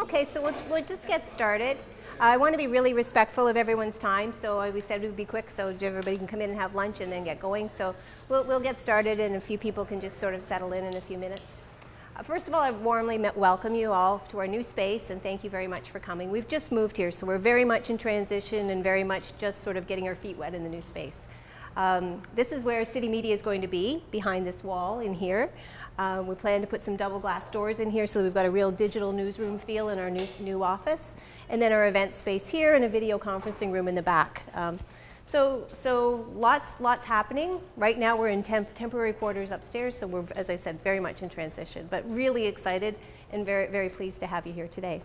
Okay, so we'll, we'll just get started. I want to be really respectful of everyone's time, so we said we'd be quick so everybody can come in and have lunch and then get going. So we'll, we'll get started, and a few people can just sort of settle in in a few minutes. Uh, first of all, I warmly welcome you all to our new space, and thank you very much for coming. We've just moved here, so we're very much in transition and very much just sort of getting our feet wet in the new space. Um, this is where City Media is going to be, behind this wall in here. Uh, we plan to put some double glass doors in here so we've got a real digital newsroom feel in our new, new office. And then our event space here and a video conferencing room in the back. Um, so, so lots, lots happening. Right now we're in temp temporary quarters upstairs, so we're, as I said, very much in transition, but really excited and very, very pleased to have you here today.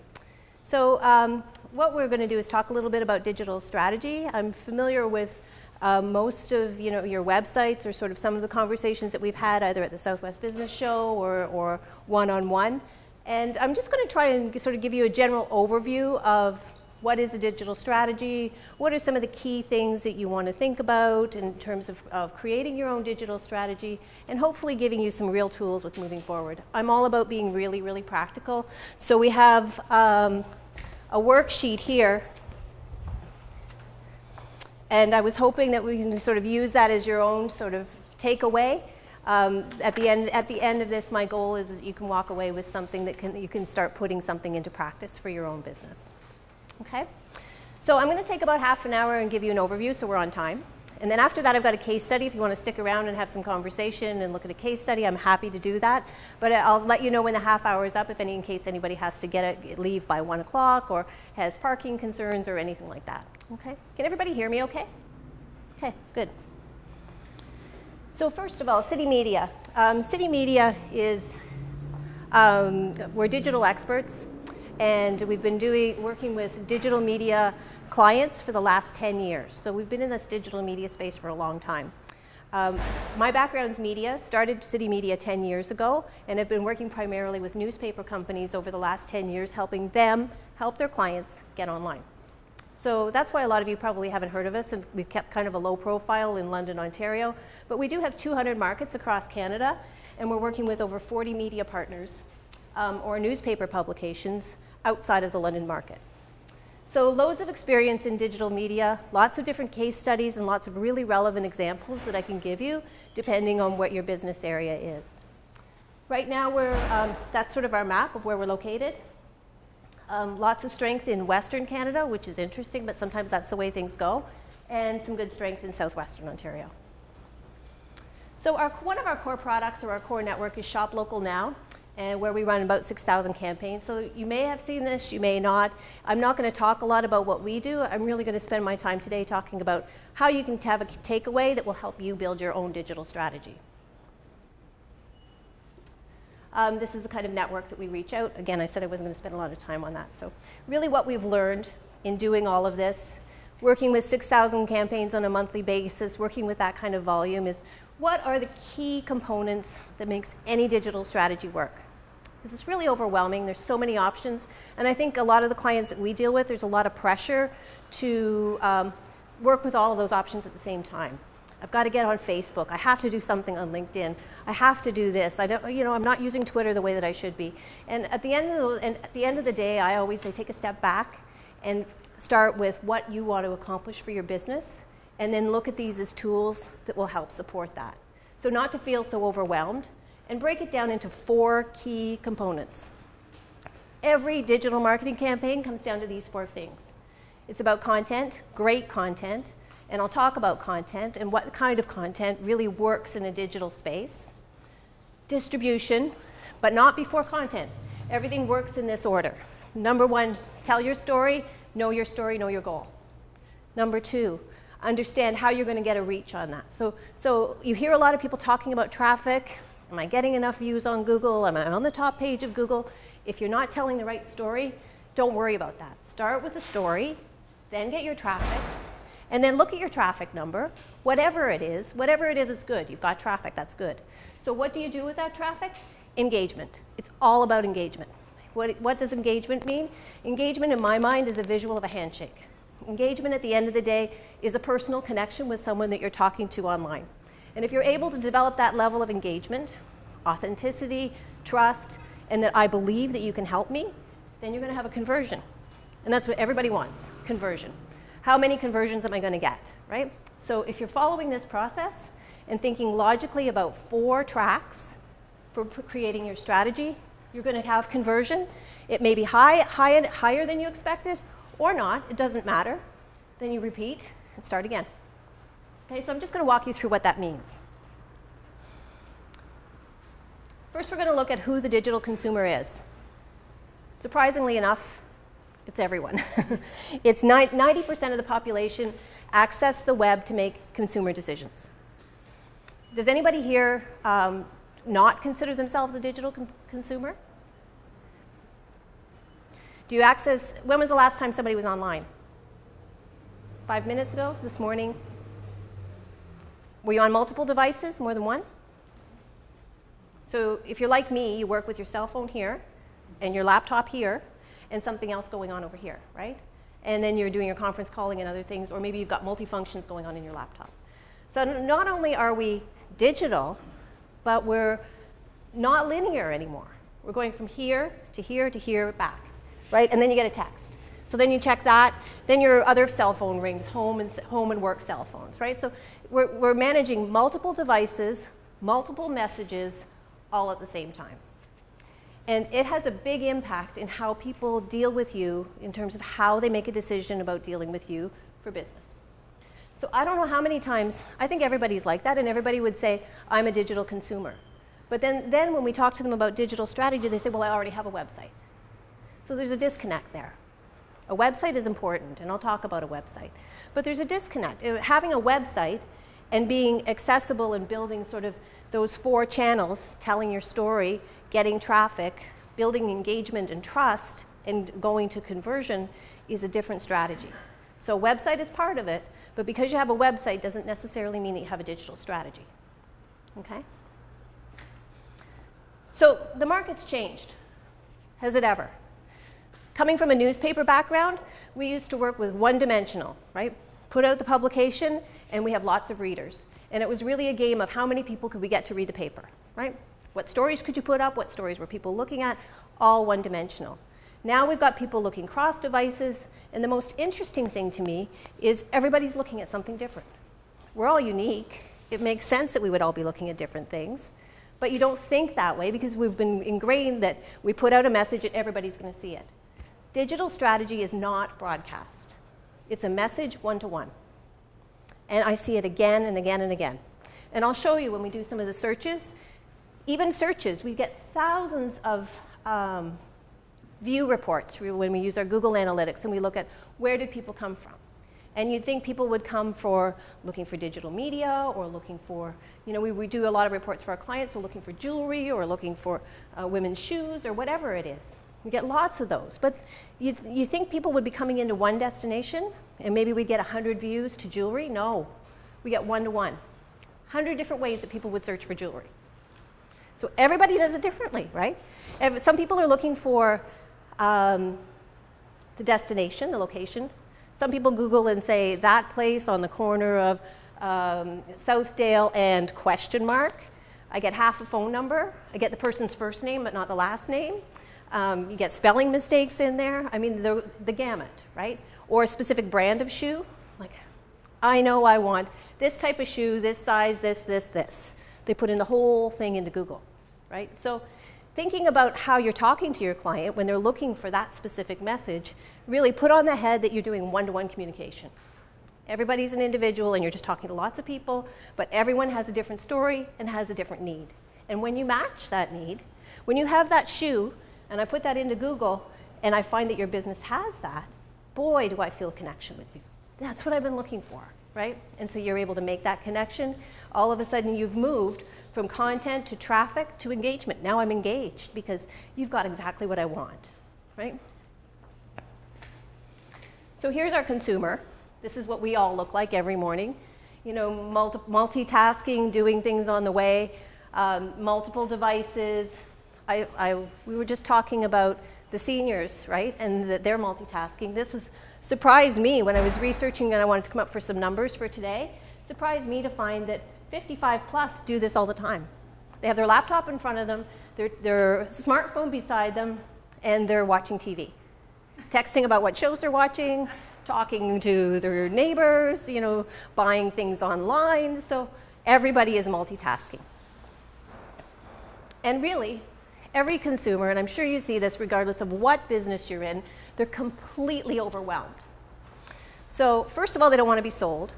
So um, what we're going to do is talk a little bit about digital strategy. I'm familiar with uh, most of you know, your websites or sort of some of the conversations that we've had either at the Southwest Business Show or, or one-on-one. And I'm just going to try and sort of give you a general overview of what is a digital strategy, what are some of the key things that you want to think about in terms of, of creating your own digital strategy, and hopefully giving you some real tools with moving forward. I'm all about being really, really practical. So we have um, a worksheet here and I was hoping that we can sort of use that as your own sort of takeaway. Um, at, the end, at the end of this, my goal is that you can walk away with something that can, you can start putting something into practice for your own business. Okay? So I'm going to take about half an hour and give you an overview so we're on time. And then after that, I've got a case study. If you want to stick around and have some conversation and look at a case study, I'm happy to do that. But I'll let you know when the half hour is up, if any, in case anybody has to get a, leave by one o'clock or has parking concerns or anything like that. Okay? Can everybody hear me okay? Okay, good. So first of all, City Media. Um, City Media is, um, we're digital experts, and we've been doing, working with digital media clients for the last 10 years. So we've been in this digital media space for a long time. Um, my background's media, started City Media 10 years ago, and have been working primarily with newspaper companies over the last 10 years, helping them help their clients get online. So that's why a lot of you probably haven't heard of us, and we've kept kind of a low profile in London, Ontario. But we do have 200 markets across Canada, and we're working with over 40 media partners um, or newspaper publications outside of the London market. So loads of experience in digital media, lots of different case studies, and lots of really relevant examples that I can give you, depending on what your business area is. Right now, we're, um, that's sort of our map of where we're located. Um, lots of strength in Western Canada, which is interesting, but sometimes that's the way things go, and some good strength in Southwestern Ontario. So our, one of our core products or our core network is Shop Local Now, and where we run about 6,000 campaigns. So you may have seen this, you may not. I'm not going to talk a lot about what we do. I'm really going to spend my time today talking about how you can have a takeaway that will help you build your own digital strategy. Um, this is the kind of network that we reach out. Again, I said I wasn't going to spend a lot of time on that. So really what we've learned in doing all of this, working with 6,000 campaigns on a monthly basis, working with that kind of volume is what are the key components that makes any digital strategy work? Because it's really overwhelming. There's so many options. And I think a lot of the clients that we deal with, there's a lot of pressure to um, work with all of those options at the same time. I've got to get on Facebook. I have to do something on LinkedIn. I have to do this. I don't, you know, I'm not using Twitter the way that I should be. And at the end of the, and at the end of the day, I always say take a step back and start with what you want to accomplish for your business, and then look at these as tools that will help support that. So not to feel so overwhelmed, and break it down into four key components. Every digital marketing campaign comes down to these four things. It's about content, great content and I'll talk about content and what kind of content really works in a digital space. Distribution, but not before content. Everything works in this order. Number one, tell your story, know your story, know your goal. Number two, understand how you're going to get a reach on that. So, so you hear a lot of people talking about traffic. Am I getting enough views on Google? Am I on the top page of Google? If you're not telling the right story, don't worry about that. Start with the story, then get your traffic, and then look at your traffic number. Whatever it is, whatever it is, it's good. You've got traffic, that's good. So what do you do with that traffic? Engagement. It's all about engagement. What, what does engagement mean? Engagement, in my mind, is a visual of a handshake. Engagement, at the end of the day, is a personal connection with someone that you're talking to online. And if you're able to develop that level of engagement, authenticity, trust, and that I believe that you can help me, then you're going to have a conversion. And that's what everybody wants conversion. How many conversions am I going to get, right? So if you're following this process and thinking logically about four tracks for creating your strategy, you're going to have conversion. It may be high, high, higher than you expected or not, it doesn't matter. Then you repeat and start again. Okay, so I'm just going to walk you through what that means. First, we're going to look at who the digital consumer is. Surprisingly enough, it's everyone. it's 90% of the population access the web to make consumer decisions. Does anybody here um, not consider themselves a digital con- consumer? Do you access, when was the last time somebody was online? Five minutes ago, this morning? Were you on multiple devices, more than one? So if you're like me, you work with your cell phone here and your laptop here and something else going on over here, right? And then you're doing your conference calling and other things, or maybe you've got multifunctions going on in your laptop. So not only are we digital, but we're not linear anymore. We're going from here to here to here back, right? And then you get a text. So then you check that. Then your other cell phone rings, home and home and work cell phones, right? So we're, we're managing multiple devices, multiple messages, all at the same time. And it has a big impact in how people deal with you in terms of how they make a decision about dealing with you for business. So I don't know how many times, I think everybody's like that, and everybody would say, I'm a digital consumer. But then, then when we talk to them about digital strategy, they say, well, I already have a website. So there's a disconnect there. A website is important, and I'll talk about a website. But there's a disconnect. Uh, having a website and being accessible and building sort of those four channels, telling your story, getting traffic, building engagement and trust, and going to conversion is a different strategy. So website is part of it, but because you have a website doesn't necessarily mean that you have a digital strategy. Okay? So the market's changed. Has it ever? Coming from a newspaper background, we used to work with one dimensional, right? Put out the publication, and we have lots of readers. And it was really a game of how many people could we get to read the paper, right? What stories could you put up? What stories were people looking at? All one dimensional. Now we've got people looking cross devices, and the most interesting thing to me is everybody's looking at something different. We're all unique. It makes sense that we would all be looking at different things, but you don't think that way because we've been ingrained that we put out a message and everybody's going to see it. Digital strategy is not broadcast, it's a message one to one. And I see it again and again and again. And I'll show you when we do some of the searches. Even searches, we get thousands of um, view reports when we use our Google Analytics and we look at where did people come from. And you'd think people would come for looking for digital media or looking for, you know, we, we do a lot of reports for our clients, so looking for jewelry or looking for uh, women's shoes or whatever it is. We get lots of those. But you, th- you think people would be coming into one destination and maybe we'd get 100 views to jewelry? No. We get one to one. 100 different ways that people would search for jewelry. So everybody does it differently, right? Some people are looking for um, the destination, the location. Some people Google and say that place on the corner of um, Southdale and question mark. I get half a phone number. I get the person's first name, but not the last name. Um, you get spelling mistakes in there. I mean, the, the gamut, right? Or a specific brand of shoe. Like, I know I want this type of shoe, this size, this, this, this. They put in the whole thing into Google, right? So, thinking about how you're talking to your client when they're looking for that specific message, really put on the head that you're doing one to one communication. Everybody's an individual and you're just talking to lots of people, but everyone has a different story and has a different need. And when you match that need, when you have that shoe and I put that into Google and I find that your business has that, boy, do I feel a connection with you. That's what I've been looking for, right? And so you're able to make that connection. All of a sudden, you've moved from content to traffic to engagement. Now I'm engaged because you've got exactly what I want, right? So here's our consumer. This is what we all look like every morning. You know, multi- multitasking, doing things on the way, um, multiple devices, I, I, we were just talking about the seniors, right, and that they're multitasking. This has surprised me when I was researching and I wanted to come up for some numbers for today. Surprised me to find that 55 plus do this all the time. They have their laptop in front of them, their, their smartphone beside them, and they're watching TV, texting about what shows they're watching, talking to their neighbors, you know, buying things online. So everybody is multitasking. And really, every consumer, and I'm sure you see this regardless of what business you're in, they're completely overwhelmed. So, first of all, they don't want to be sold.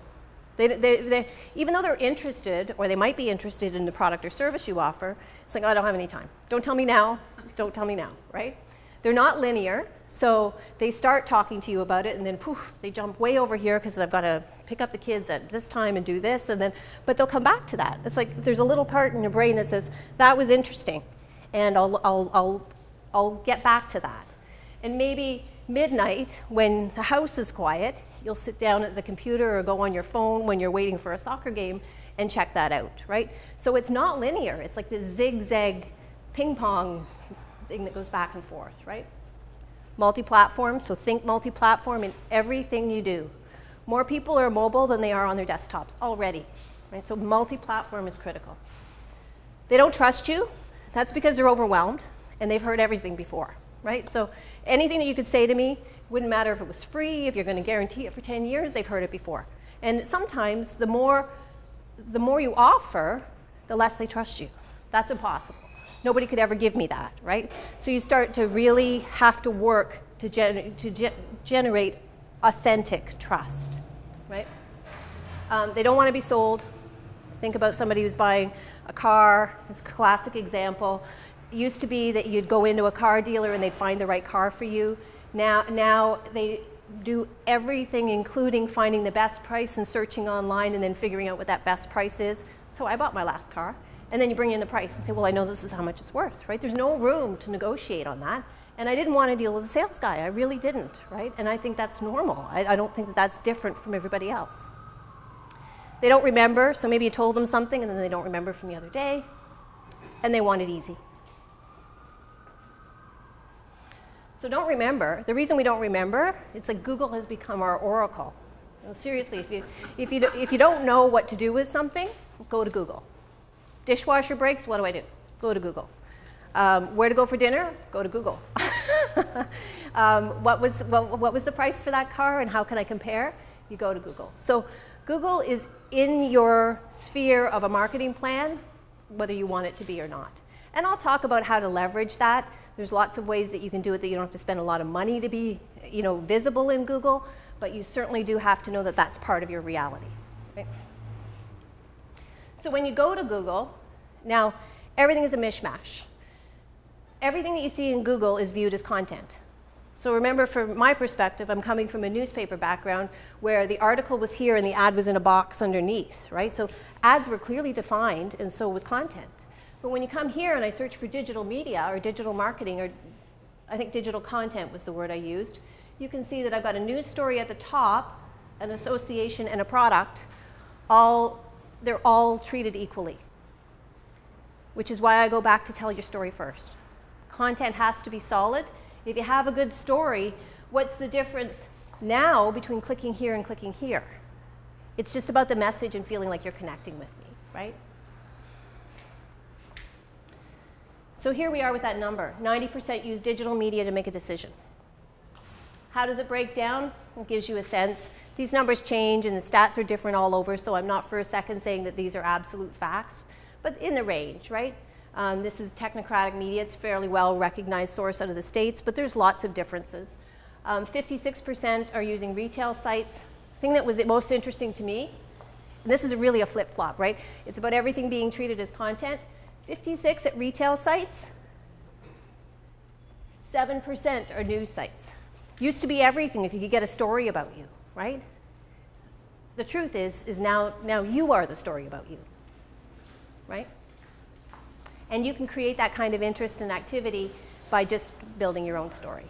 They, they, they, even though they're interested, or they might be interested in the product or service you offer, it's like, oh, I don't have any time. Don't tell me now. Don't tell me now, right? They're not linear, so they start talking to you about it, and then poof, they jump way over here because I've got to pick up the kids at this time and do this, and then, but they'll come back to that. It's like there's a little part in your brain that says, that was interesting, and I'll, I'll, I'll, I'll get back to that. And maybe midnight, when the house is quiet, you'll sit down at the computer or go on your phone when you're waiting for a soccer game and check that out, right? So it's not linear. It's like this zigzag ping pong thing that goes back and forth, right? Multi-platform, so think multi-platform in everything you do. More people are mobile than they are on their desktops already, right? So multi-platform is critical. They don't trust you. That's because they're overwhelmed and they've heard everything before, right? So anything that you could say to me, wouldn't matter if it was free, if you're going to guarantee it for 10 years, they've heard it before. And sometimes the more, the more you offer, the less they trust you. That's impossible. Nobody could ever give me that, right? So you start to really have to work to, gen- to ge- generate authentic trust, right? Um, they don't want to be sold. Think about somebody who's buying a car. This classic example. It used to be that you'd go into a car dealer and they'd find the right car for you. Now, now they do everything, including finding the best price and searching online and then figuring out what that best price is. So I bought my last car. And then you bring in the price and say, well, I know this is how much it's worth, right? There's no room to negotiate on that. And I didn't want to deal with a sales guy. I really didn't, right? And I think that's normal. I, I don't think that that's different from everybody else. They don't remember, so maybe you told them something and then they don't remember from the other day, and they want it easy. So don't remember. The reason we don't remember, it's like Google has become our oracle. Know, seriously, if you, if, you, if you don't know what to do with something, go to Google. Dishwasher breaks, what do I do? Go to Google. Um, where to go for dinner? Go to Google. um, what, was, what, what was the price for that car and how can I compare? You go to Google. So Google is in your sphere of a marketing plan, whether you want it to be or not. And I'll talk about how to leverage that. There's lots of ways that you can do it that you don't have to spend a lot of money to be you know, visible in Google, but you certainly do have to know that that's part of your reality. Right? So when you go to Google, now everything is a mishmash. Everything that you see in Google is viewed as content. So remember, from my perspective, I'm coming from a newspaper background where the article was here and the ad was in a box underneath, right? So ads were clearly defined, and so was content. But when you come here and I search for digital media or digital marketing, or I think digital content was the word I used, you can see that I've got a news story at the top, an association, and a product, all they're all treated equally, which is why I go back to tell your story first. Content has to be solid. If you have a good story, what's the difference now between clicking here and clicking here? It's just about the message and feeling like you're connecting with me, right? So here we are with that number 90% use digital media to make a decision. How does it break down? It gives you a sense. These numbers change and the stats are different all over, so I'm not for a second saying that these are absolute facts, but in the range, right? Um, this is Technorati Media. It's a fairly well recognized source out of the States, but there's lots of differences. 56% um, are using retail sites. The thing that was most interesting to me, and this is really a flip flop, right? It's about everything being treated as content. 56 at retail sites, 7% are news sites. Used to be everything if you could get a story about you, right? The truth is, is now, now you are the story about you, right? And you can create that kind of interest and activity by just building your own story.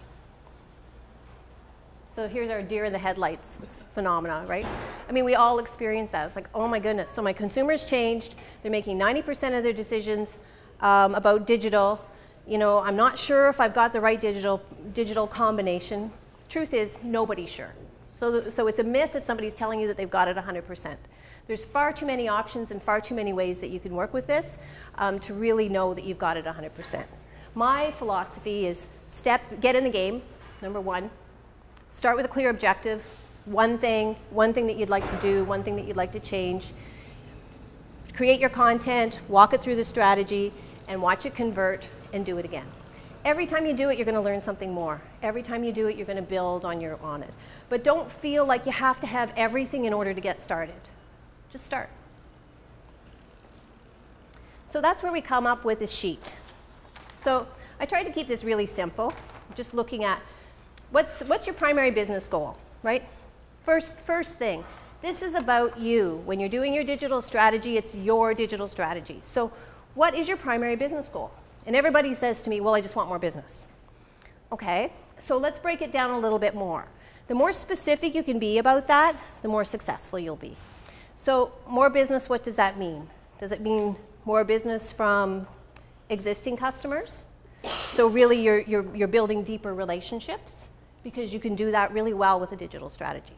So here's our deer in the headlights phenomena, right? I mean, we all experience that. It's like, oh my goodness. So my consumers changed. They're making 90% of their decisions um, about digital you know, I'm not sure if I've got the right digital, digital combination. Truth is, nobody's sure. So, so it's a myth if somebody's telling you that they've got it 100%. There's far too many options and far too many ways that you can work with this um, to really know that you've got it 100%. My philosophy is step, get in the game, number one. Start with a clear objective, one thing, one thing that you'd like to do, one thing that you'd like to change. Create your content, walk it through the strategy, and watch it convert and do it again. Every time you do it, you're going to learn something more. Every time you do it, you're going to build on your on it. But don't feel like you have to have everything in order to get started. Start. So that's where we come up with this sheet. So I tried to keep this really simple, just looking at what's, what's your primary business goal, right? First, first thing, this is about you. When you're doing your digital strategy, it's your digital strategy. So what is your primary business goal? And everybody says to me, well, I just want more business. Okay, so let's break it down a little bit more. The more specific you can be about that, the more successful you'll be. So, more business, what does that mean? Does it mean more business from existing customers? So, really, you're, you're, you're building deeper relationships because you can do that really well with a digital strategy.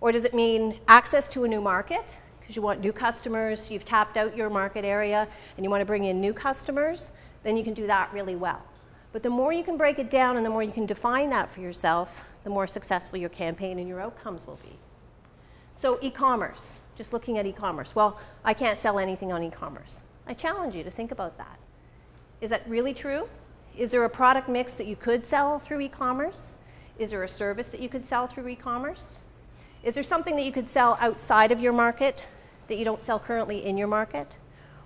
Or does it mean access to a new market? Because you want new customers, you've tapped out your market area, and you want to bring in new customers, then you can do that really well. But the more you can break it down and the more you can define that for yourself, the more successful your campaign and your outcomes will be. So e-commerce, just looking at e-commerce. Well, I can't sell anything on e-commerce. I challenge you to think about that. Is that really true? Is there a product mix that you could sell through e-commerce? Is there a service that you could sell through e-commerce? Is there something that you could sell outside of your market that you don't sell currently in your market?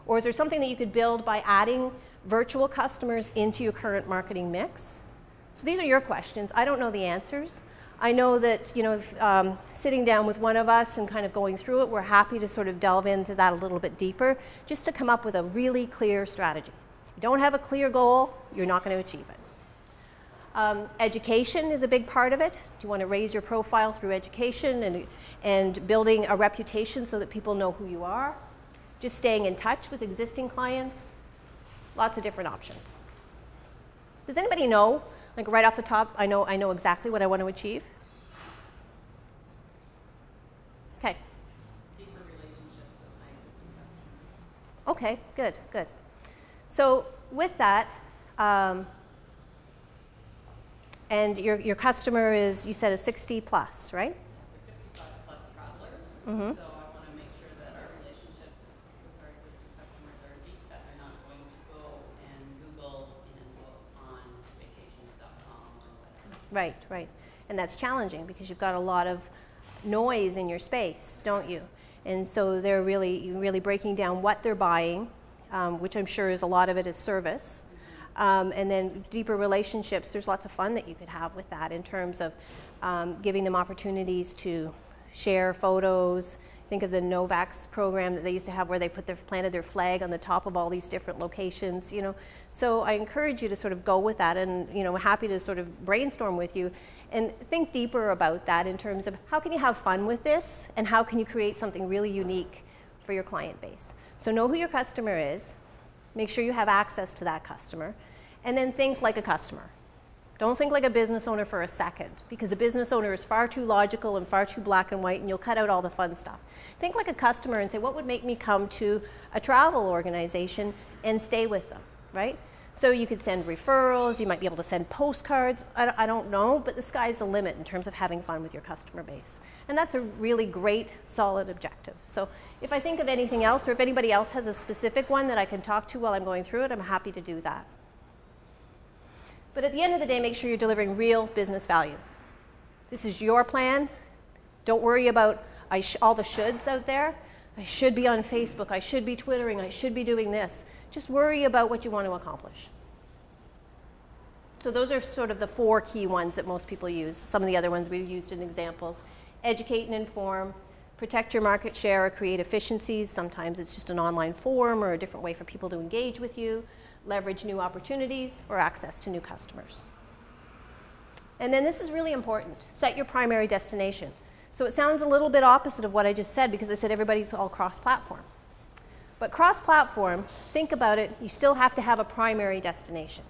Or is there something that you could build by adding virtual customers into your current marketing mix? So these are your questions. I don't know the answers. I know that, you know, if, um, sitting down with one of us and kind of going through it, we're happy to sort of delve into that a little bit deeper just to come up with a really clear strategy. If you don't have a clear goal, you're not going to achieve it. Um, education is a big part of it. Do you want to raise your profile through education and, and building a reputation so that people know who you are. Just staying in touch with existing clients. Lots of different options. Does anybody know like right off the top, I know, I know exactly what I want to achieve. Okay. Deeper relationships with my existing customers. Okay, good, good. So with that, um, and your, your customer is, you said a 60 plus, right? 55 plus travelers. So I want to make sure that our relationships with our existing customers are deep, that they're not going to go and Google and look on vacations.com or whatever. Right, right. And that's challenging because you've got a lot of noise in your space, don't you? And so they're really, really breaking down what they're buying, um, which I'm sure is a lot of it is service. Um, and then deeper relationships, there's lots of fun that you could have with that in terms of um, giving them opportunities to share photos. Think of the Novax program that they used to have where they put their, planted their flag on the top of all these different locations, you know. So I encourage you to sort of go with that and, you know, happy to sort of brainstorm with you and think deeper about that in terms of how can you have fun with this and how can you create something really unique for your client base. So know who your customer is, make sure you have access to that customer, and then think like a customer. Don't think like a business owner for a second, because a business owner is far too logical and far too black and white, and you'll cut out all the fun stuff. Think like a customer and say, what would make me come to a travel organization and stay with them, right? So you could send referrals, you might be able to send postcards, I, don't know, but the sky's the limit in terms of having fun with your customer base. And that's a really great, solid objective. So if I think of anything else, or if anybody else has a specific one that I can talk to while I'm going through it, I'm happy to do that. But at the end of the day, make sure you're delivering real business value. This is your plan. Don't worry about all the shoulds out there. I should be on Facebook. I should be Twittering. I should be doing this. Just worry about what you want to accomplish. So those are sort of the four key ones that most people use. Some of the other ones we've used in examples. Educate and inform, protect your market share or create efficiencies. Sometimes it's just an online form or a different way for people to engage with you leverage new opportunities, or access to new customers. And then this is really important set your primary destination. So it sounds a little bit opposite of what I just said because I said everybody's all cross platform. But cross platform, think about it, you still have to have a primary destination.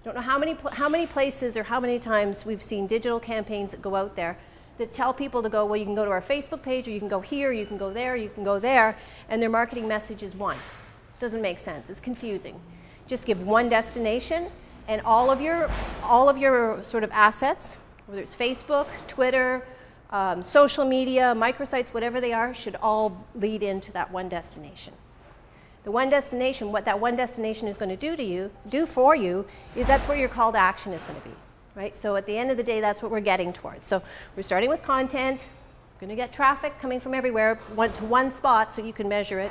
I don't know how many, how many places or how many times we've seen digital campaigns that go out there that tell people to go, well, you can go to our Facebook page, or you can go here, you can go there, you can go there, and their marketing message is one. Doesn't make sense, it's confusing. Just give one destination, and all of your all of your sort of assets, whether it's Facebook, Twitter, um, social media, microsites, whatever they are, should all lead into that one destination. The one destination, what that one destination is going to do to you, do for you, is that's where your call to action is going to be, right? So at the end of the day, that's what we're getting towards. So we're starting with content, going to get traffic coming from everywhere, went to one spot so you can measure it,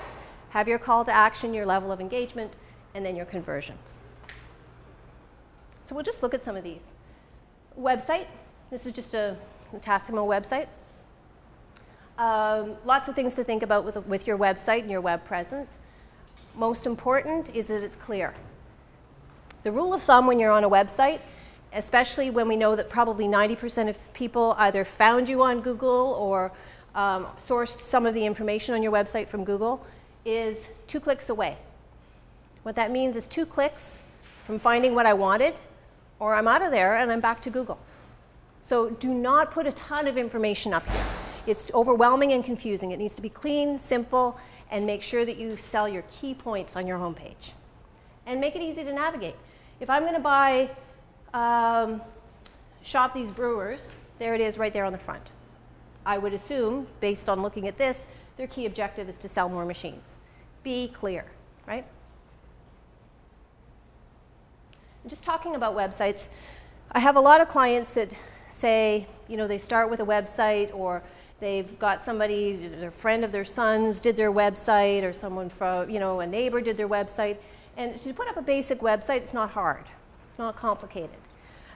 have your call to action, your level of engagement, and then your conversions. So we'll just look at some of these. Website, this is just a Tassimo website. Um, lots of things to think about with, with your website and your web presence most important is that it's clear. The rule of thumb when you're on a website, especially when we know that probably 90% of people either found you on Google or um, sourced some of the information on your website from Google, is two clicks away. What that means is two clicks from finding what I wanted, or I'm out of there and I'm back to Google. So do not put a ton of information up here. It's overwhelming and confusing. It needs to be clean, simple, and make sure that you sell your key points on your homepage. And make it easy to navigate. If I'm going to buy, um, shop these brewers, there it is right there on the front. I would assume, based on looking at this, their key objective is to sell more machines. Be clear, right? And just talking about websites, I have a lot of clients that say, you know, they start with a website or they've got somebody, their friend of their son's did their website, or someone from, you know, a neighbor did their website. And to put up a basic website, it's not hard, it's not complicated.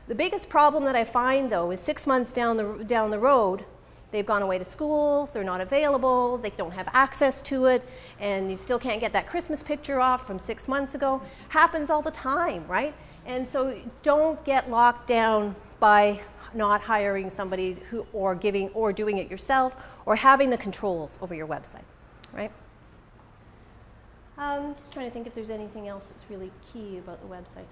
The biggest problem that I find, though, is six months down the, down the road, they've gone away to school, they're not available, they don't have access to it, and you still can't get that Christmas picture off from six months ago. Happens all the time, right? And so don't get locked down by not hiring somebody who, or giving, or doing it yourself, or having the controls over your website, right? Um, just trying to think if there's anything else that's really key about the website.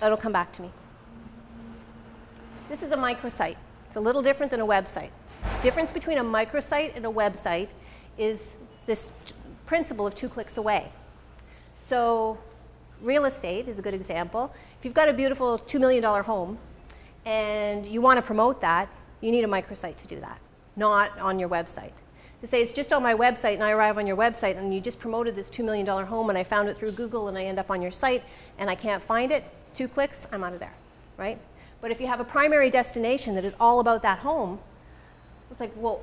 That'll come back to me. This is a microsite. It's a little different than a website. Difference between a microsite and a website is this principle of two clicks away. So real estate is a good example. If you've got a beautiful $2 million home and you want to promote that, you need a microsite to do that, not on your website. To say it's just on my website and I arrive on your website and you just promoted this $2 million home and I found it through Google and I end up on your site and I can't find it, two clicks, I'm out of there, right? But if you have a primary destination that is all about that home, it's like, well,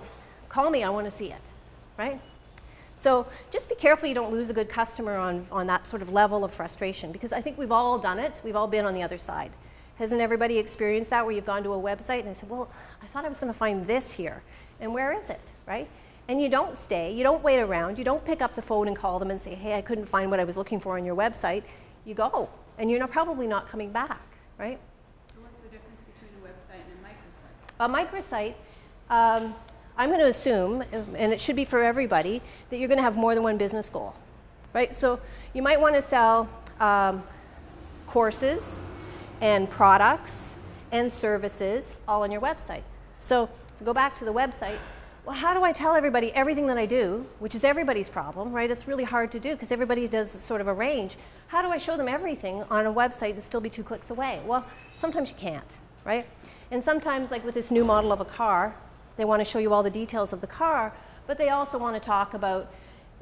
call me, I want to see it, right? So just be careful you don't lose a good customer on, on that sort of level of frustration because I think we've all done it. We've all been on the other side. Hasn't everybody experienced that where you've gone to a website and they said, well, I thought I was going to find this here. And where is it, right? And you don't stay, you don't wait around, you don't pick up the phone and call them and say, hey, I couldn't find what I was looking for on your website. You go, and you're not, probably not coming back, right? So what's the difference between a website and a microsite? A microsite, um, I'm going to assume, and it should be for everybody, that you're going to have more than one business goal, right? So you might want to sell um, courses and products and services all on your website. So go back to the website. Well, how do I tell everybody everything that I do, which is everybody's problem, right? It's really hard to do because everybody does sort of a range. How do I show them everything on a website and still be two clicks away? Well, sometimes you can't, right? And sometimes, like with this new model of a car, they want to show you all the details of the car, but they also want to talk about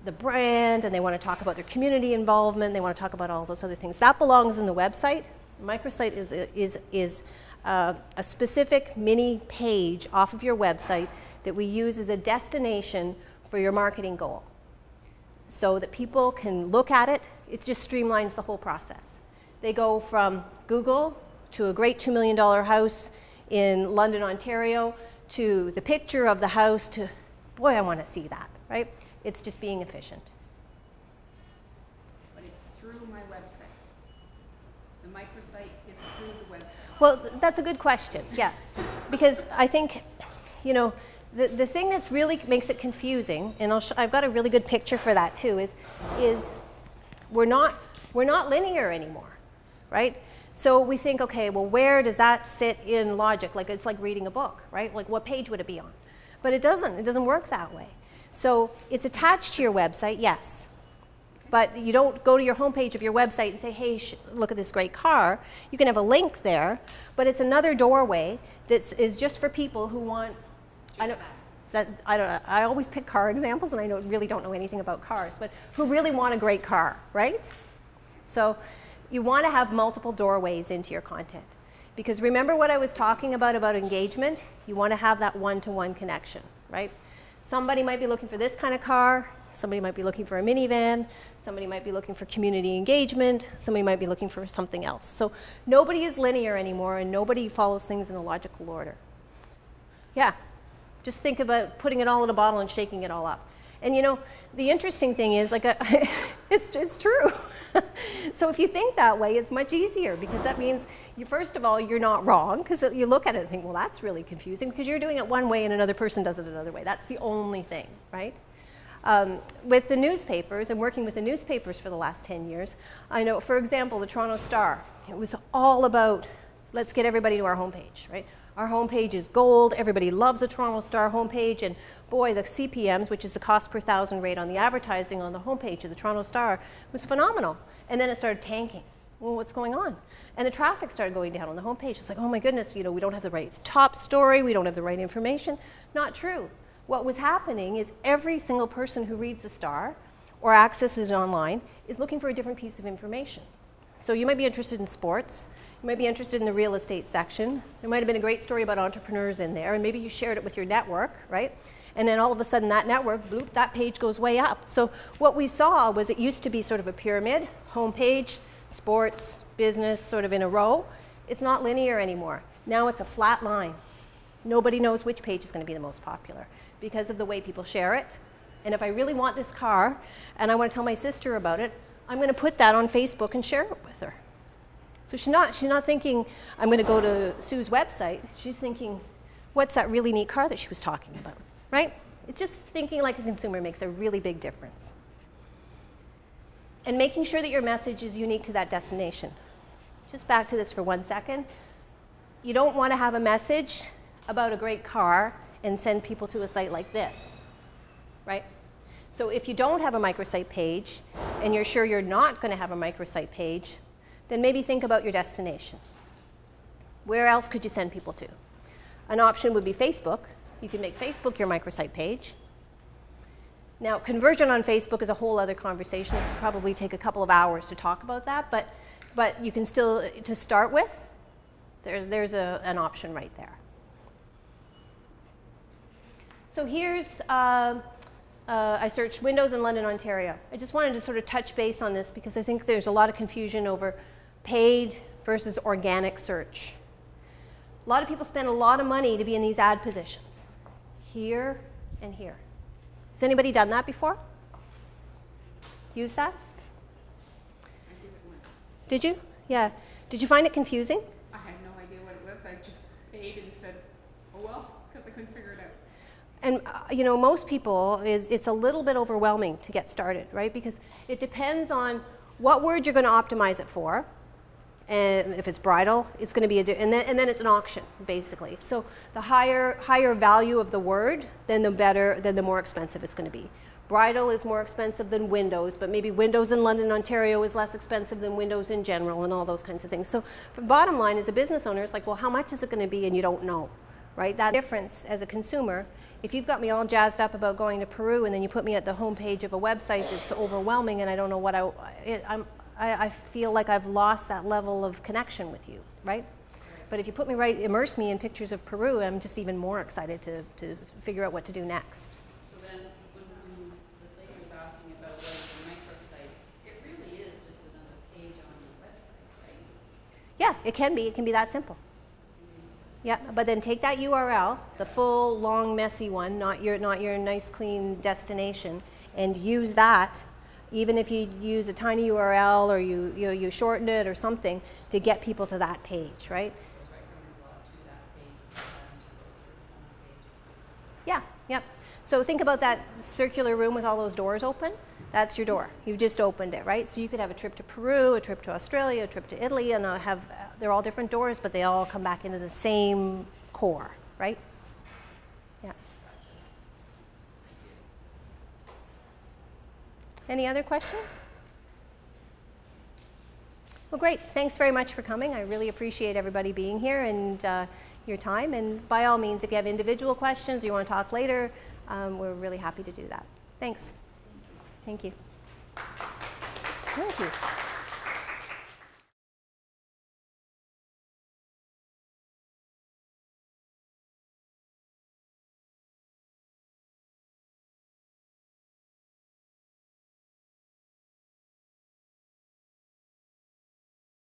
the brand and they want to talk about their community involvement. They want to talk about all those other things. That belongs in the website. Microsite is, is, is uh, a specific mini page off of your website that we use as a destination for your marketing goal so that people can look at it. It just streamlines the whole process. They go from Google to a great $2 million house in London, Ontario, to the picture of the house to, boy, I want to see that, right? It's just being efficient. But it's through my website. The microsite is through the website. Well, that's a good question, yeah. Because I think, you know, the, the thing that's really makes it confusing, and i have got a really good picture for that too, is, is we're, not, we're not linear anymore, right? So we think, okay, well, where does that sit in logic? Like it's like reading a book, right? Like what page would it be on? But it doesn't. It doesn't work that way. So it's attached to your website, yes. But you don't go to your homepage of your website and say, hey, look at this great car. You can have a link there, but it's another doorway that is just for people who want. I don't, that, I don't. I always pick car examples, and I don't, really don't know anything about cars, but who really want a great car, right? So, you want to have multiple doorways into your content, because remember what I was talking about about engagement. You want to have that one-to-one connection, right? Somebody might be looking for this kind of car. Somebody might be looking for a minivan. Somebody might be looking for community engagement. Somebody might be looking for something else. So nobody is linear anymore, and nobody follows things in a logical order. Yeah, just think about putting it all in a bottle and shaking it all up. And you know, the interesting thing is, like, a, it's, it's true. so if you think that way, it's much easier because that means, you, first of all, you're not wrong because you look at it and think, well, that's really confusing because you're doing it one way and another person does it another way. That's the only thing, right? Um, with the newspapers and working with the newspapers for the last 10 years, I know, for example, the Toronto Star, it was all about let's get everybody to our homepage, right? Our homepage is gold. Everybody loves the Toronto Star homepage. And boy, the CPMs, which is the cost per thousand rate on the advertising on the homepage of the Toronto Star, was phenomenal. And then it started tanking. Well, what's going on? And the traffic started going down on the homepage. It's like, oh my goodness, you know, we don't have the right top story, we don't have the right information. Not true what was happening is every single person who reads the star or accesses it online is looking for a different piece of information. So you might be interested in sports, you might be interested in the real estate section. There might have been a great story about entrepreneurs in there, and maybe you shared it with your network, right? And then all of a sudden, that network, bloop, that page goes way up. So what we saw was it used to be sort of a pyramid, homepage, sports, business, sort of in a row. It's not linear anymore. Now it's a flat line. Nobody knows which page is going to be the most popular because of the way people share it. And if I really want this car and I want to tell my sister about it, I'm going to put that on Facebook and share it with her. So she's not, she's not thinking, I'm going to go to Sue's website. She's thinking, what's that really neat car that she was talking about, right? It's just thinking like a consumer makes a really big difference. And making sure that your message is unique to that destination. Just back to this for one second. You don't want to have a message about a great car and send people to a site like this, right? So if you don't have a microsite page and you're sure you're not going to have a microsite page, then maybe think about your destination. Where else could you send people to? An option would be Facebook. You can make Facebook your microsite page. Now, conversion on Facebook is a whole other conversation. It could probably take a couple of hours to talk about that, but, but you can still, to start with, there's, there's a, an option right there. So here's, uh, uh, I searched Windows in London, Ontario. I just wanted to sort of touch base on this because I think there's a lot of confusion over paid versus organic search. A lot of people spend a lot of money to be in these ad positions, here and here. Has anybody done that before? Use that? Did you? Yeah. Did you find it confusing? I had no idea what it was. I just paid and said, oh well, because I couldn't figure it out. And uh, you know, most people is it's a little bit overwhelming to get started, right? Because it depends on what word you're going to optimize it for. And if it's bridal, it's going to be a and then and then it's an auction basically. So the higher higher value of the word, then the better, then the more expensive it's going to be. Bridal is more expensive than Windows, but maybe Windows in London, Ontario is less expensive than Windows in general, and all those kinds of things. So, the bottom line, as a business owner, it's like, well, how much is it going to be, and you don't know, right? That difference as a consumer if you've got me all jazzed up about going to Peru and then you put me at the homepage of a website that's overwhelming and I don't know what I, I'm, I, I feel like I've lost that level of connection with you, right? But if you put me right, immerse me in pictures of Peru, I'm just even more excited to, to figure out what to do next. So then, when, this lady was asking about a microsite, it really is just another page on your website, right? Yeah, it can be. It can be that simple. Yeah, but then take that URL, the full, long, messy one, not your, not your nice, clean destination, and use that, even if you use a tiny URL or you, you, you shorten it or something, to get people to that page, right? Yeah, yep. So think about that circular room with all those doors open. That's your door. You've just opened it, right? So you could have a trip to Peru, a trip to Australia, a trip to Italy, and uh, have they're all different doors, but they all come back into the same core, Any other questions? Well, great. Thanks very much for coming. I really appreciate everybody being here and uh, your time. And by all means, if you have individual questions or you want to talk later, um, we're really happy to do that. Thanks. Thank you. Thank you.